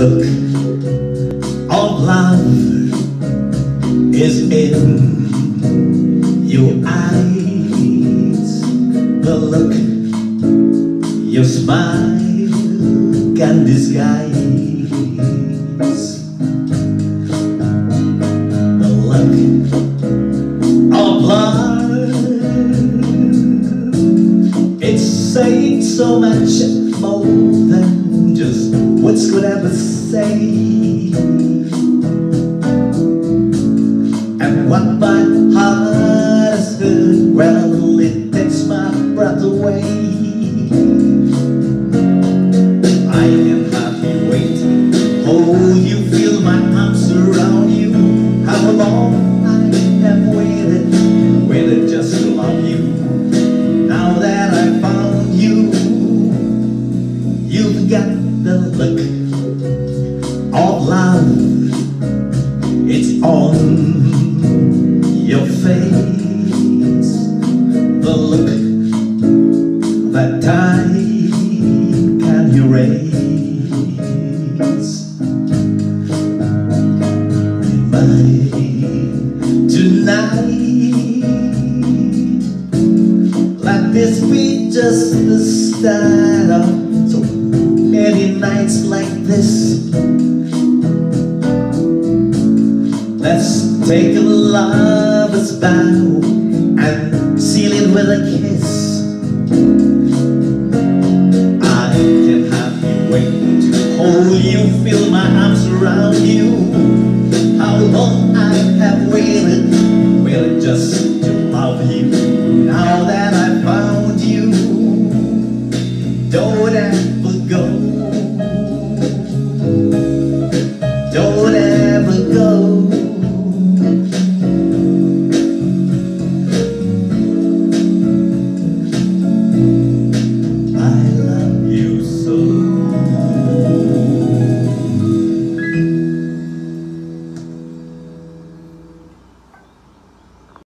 look of love is in your eyes. The look your smile can disguise. The look of love, it's saying so much more than just say. And what my heart has heard, well, it takes my breath away. I can hardly wait. Oh, you feel my arms around you. How long I have waited, waited just to love you. Now that I found you, you've got the look of love. It's on your face. The look that time can erase. Mine tonight. Let this be just the start of so many nights like this. Let's take a lover's vow and seal it with a kiss. I can hardly wait to hold you, feel my arms around you. How long